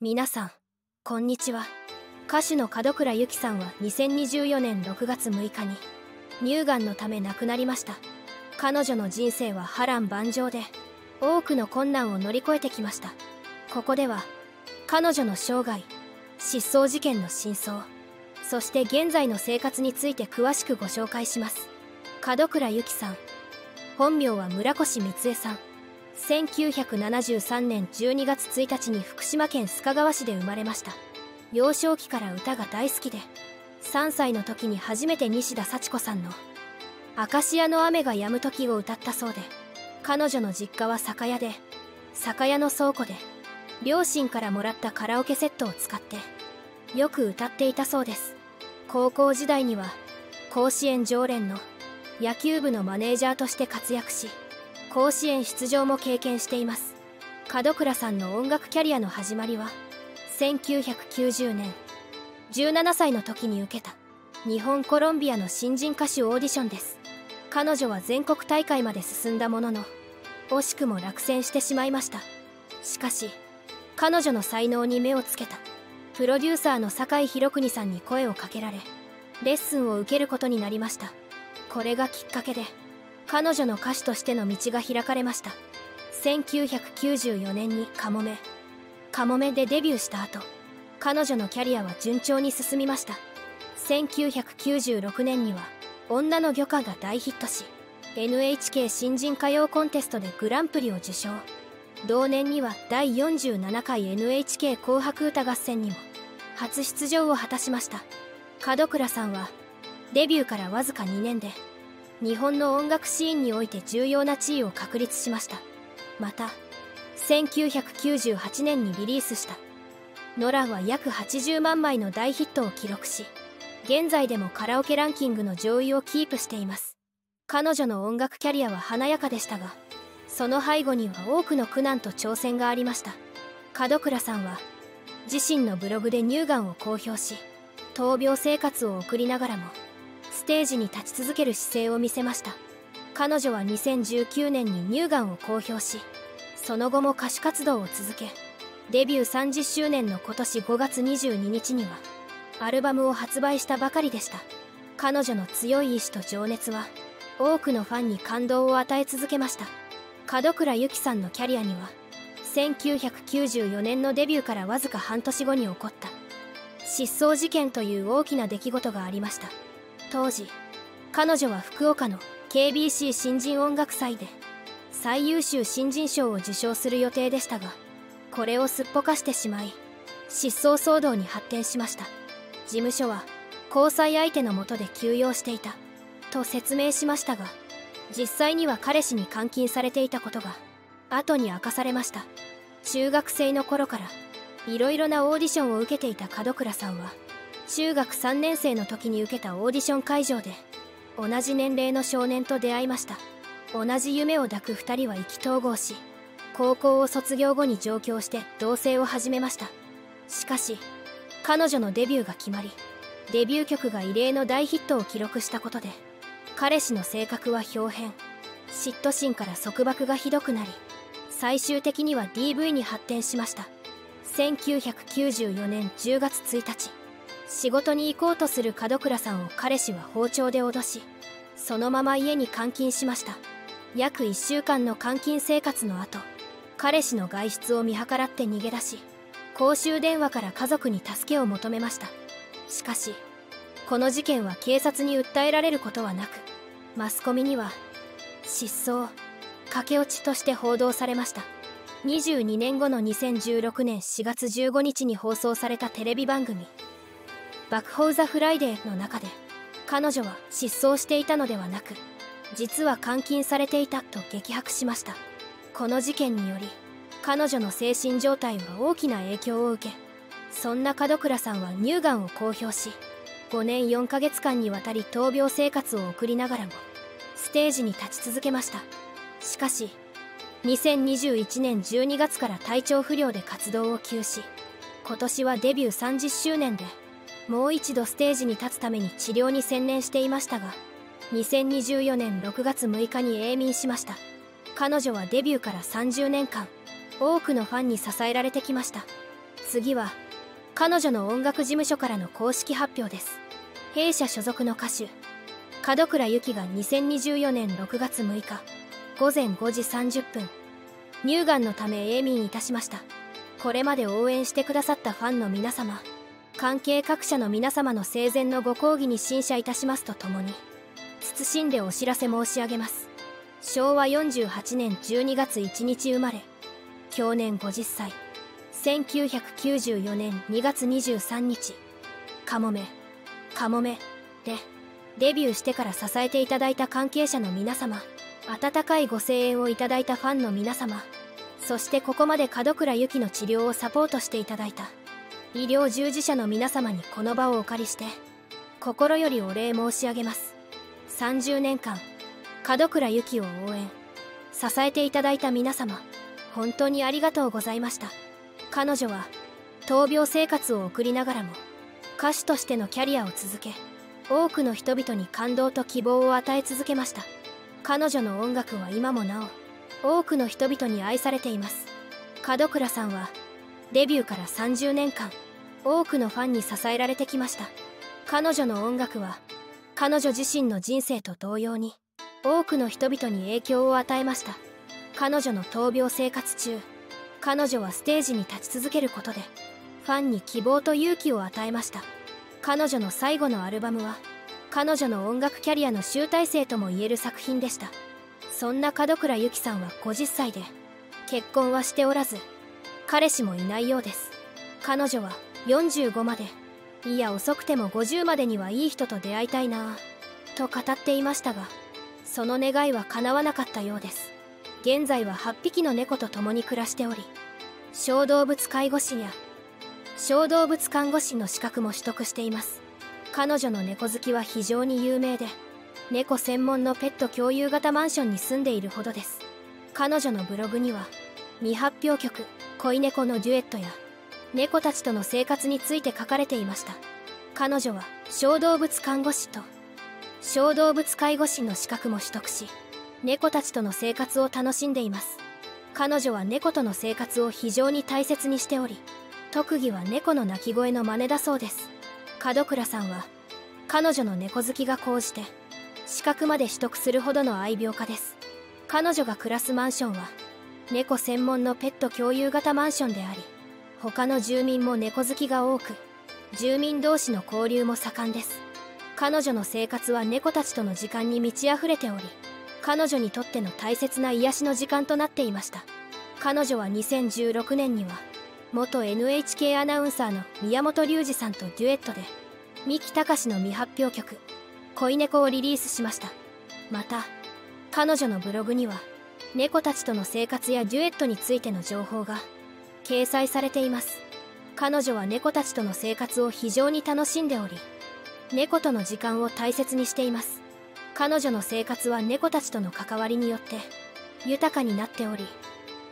皆さんこんにちは。歌手の門倉由紀さんは2024年6月6日に乳がんのため亡くなりました。彼女の人生は波乱万丈で多くの困難を乗り越えてきました。ここでは彼女の生涯失踪事件の真相そして現在の生活について詳しくご紹介します。門倉由紀さん。本名は村越光恵さん。1973年12月1日に福島県須賀川市で生まれました。幼少期から歌が大好きで3歳の時に初めて西田幸子さんの「アカシアの雨が止む時」を歌ったそうで彼女の実家は酒屋で酒屋の倉庫で両親からもらったカラオケセットを使ってよく歌っていたそうです。高校時代には甲子園常連の野球部のマネージャーとして活躍し甲子園出場も経験しています。門倉さんの音楽キャリアの始まりは1990年。17歳の時に受けた日本コロンビアの新人歌手オーディションです。彼女は全国大会まで進んだものの惜しくも落選してしまいました。しかし彼女の才能に目をつけたプロデューサーの酒井宏邦さんに声をかけられレッスンを受けることになりました。これがきっかけで彼女の歌手としての道が開かれました。1994年にカモメ。カモメでデビューした後彼女のキャリアは順調に進みました。1996年には「女の漁家」が大ヒットし NHK 新人歌謡コンテストでグランプリを受賞。同年には第47回 NHK 紅白歌合戦にも初出場を果たしました。門倉さんはデビューからわずか2年で日本の音楽シーンにおいて重要な地位を確立しました。また1998年にリリースした「ノラ」は約80万枚の大ヒットを記録し現在でもカラオケランキングの上位をキープしています。彼女の音楽キャリアは華やかでしたがその背後には多くの苦難と挑戦がありました。門倉さんは自身のブログで乳がんを公表し闘病生活を送りながらもステージに立ち続ける姿勢を見せました。彼女は2019年に乳がんを公表しその後も歌手活動を続けデビュー30周年の今年5月22日にはアルバムを発売したばかりでした。彼女の強い意志と情熱は多くのファンに感動を与え続けました。門倉由紀さんのキャリアには1994年のデビューからわずか半年後に起こった失踪事件という大きな出来事がありました。当時彼女は福岡の KBC 新人音楽祭で最優秀新人賞を受賞する予定でしたがこれをすっぽかしてしまい失踪騒動に発展しました。事務所は交際相手のもとで休養していたと説明しましたが実際には彼氏に監禁されていたことが後に明かされました。中学生の頃からいろいろなオーディションを受けていた門倉さんは中学3年生の時に受けたオーディション会場で同じ年齢の少年と出会いました。同じ夢を抱く2人は意気投合し高校を卒業後に上京して同棲を始めました。しかし彼女のデビューが決まりデビュー曲が異例の大ヒットを記録したことで彼氏の性格は表変。嫉妬心から束縛がひどくなり最終的には DV に発展しました。1994年10月1日。仕事に行こうとする門倉さんを彼氏は包丁で脅しそのまま家に監禁しました。約1週間の監禁生活の後彼氏の外出を見計らって逃げ出し公衆電話から家族に助けを求めました。しかしこの事件は警察に訴えられることはなくマスコミには失踪駆け落ちとして報道されました。22年後の2016年4月15日に放送されたテレビ番組。爆報！THE フライデーの中で彼女は失踪していたのではなく実は監禁されていたと激白しました。この事件により彼女の精神状態は大きな影響を受けそんな門倉さんは乳がんを公表し5年4ヶ月間にわたり闘病生活を送りながらもステージに立ち続けました。しかし2021年12月から体調不良で活動を休止。今年はデビュー30周年でもう一度ステージに立つために治療に専念していましたが2024年6月6日に永眠しました。彼女はデビューから30年間多くのファンに支えられてきました。次は彼女の音楽事務所からの公式発表です。弊社所属の歌手門倉由紀が2024年6月6日午前5時30分乳がんのため永眠いたしました。これまで応援してくださったファンの皆様関係各社の皆様の生前のご講義に深謝いたしますとともに謹んでお知らせ申し上げます。昭和48年12月1日生まれ享年50歳1994年2月23日かもめかもめでデビューしてから支えていただいた関係者の皆様温かいご声援をいただいたファンの皆様そしてここまで門倉由紀の治療をサポートしていただいた。医療従事者の皆様にこの場をお借りして心よりお礼申し上げます。30年間門倉由紀を応援支えていただいた皆様本当にありがとうございました。彼女は闘病生活を送りながらも歌手としてのキャリアを続け多くの人々に感動と希望を与え続けました。彼女の音楽は今もなお多くの人々に愛されています。門倉さんはデビューから30年間多くのファンに支えられてきました。彼女の音楽は彼女自身の人生と同様に多くの人々に影響を与えました。彼女の闘病生活中彼女はステージに立ち続けることでファンに希望と勇気を与えました。彼女の最後のアルバムは彼女の音楽キャリアの集大成ともいえる作品でした。そんな門倉由紀さんは50歳で結婚はしておらず彼氏もいないようです。彼女は45までいや遅くても50までにはいい人と出会いたいなと語っていましたがその願いは叶わなかったようです。現在は8匹の猫と共に暮らしており小動物介護士や小動物看護師の資格も取得しています。彼女の猫好きは非常に有名で猫専門のペット共有型マンションに住んでいるほどです。彼女のブログには未発表曲「恋猫のデュエット」や猫たちとの生活について書かれていました。彼女は小動物看護師と小動物介護士の資格も取得し猫たちとの生活を楽しんでいます。彼女は猫との生活を非常に大切にしており特技は猫の鳴き声の真似だそうです。門倉さんは彼女の猫好きが高じて資格まで取得するほどの愛病家です。彼女が暮らすマンションは猫専門のペット共有型マンションであり他の住民も猫好きが多く住民同士の交流も盛んです。彼女の生活は猫たちとの時間に満ち溢れており彼女にとっての大切な癒しの時間となっていました。彼女は2016年には元 NHK アナウンサーの宮本隆二さんとデュエットで三木隆の未発表曲「恋猫」をリリースしました。また彼女のブログには猫たちとの生活やデュエットについての情報が掲載されています。彼女は猫たちとの生活を非常に楽しんでおり猫との時間を大切にしています。彼女の生活は猫たちとの関わりによって豊かになっており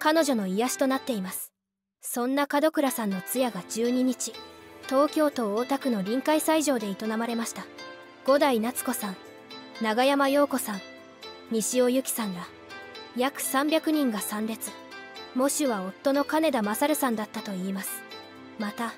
彼女の癒しとなっています。そんな門倉さんの通夜が12日東京都大田区の臨海斎場で営まれました。五代夏子さん永山陽子さん西尾由紀さんら約300人が参列。喪主は夫の金田勝さんだったといいます。また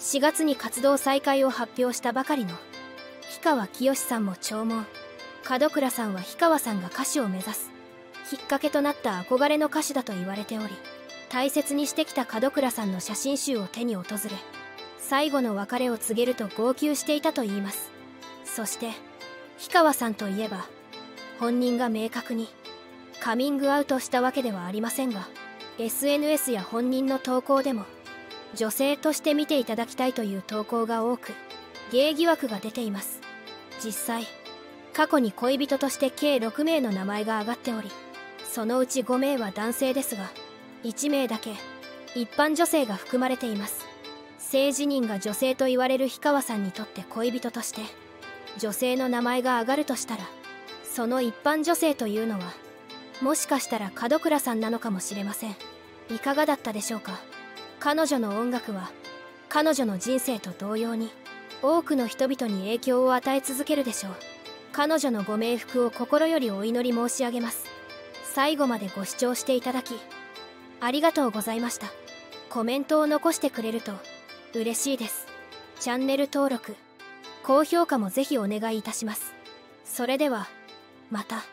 4月に活動再開を発表したばかりの氷川きよしさんも弔問。門倉さんは氷川さんが歌手を目指す。きっかけとなった憧れの歌手だと言われており大切にしてきた門倉さんの写真集を手に訪れ最後の別れを告げると号泣していたといいます。そして氷川さんといえば本人が明確にカミングアウトしたわけではありませんが SNS や本人の投稿でも女性として見ていただきたいという投稿が多く芸疑惑が出ています。実際過去に恋人として計6名の名前が挙がっておりそのうち5名は男性ですが1名だけ一般女性が含まれています。性自認が女性と言われる氷川さんにとって恋人として女性の名前が挙がるとしたらその一般女性というのはもしかしたら門倉さんなのかもしれません。いかがだったでしょうか？彼女の音楽は彼女の人生と同様に多くの人々に影響を与え続けるでしょう。彼女のご冥福を心よりお祈り申し上げます。最後までご視聴していただきありがとうございました。コメントを残してくれると嬉しいです。チャンネル登録高評価もぜひお願いいたします。それではまた。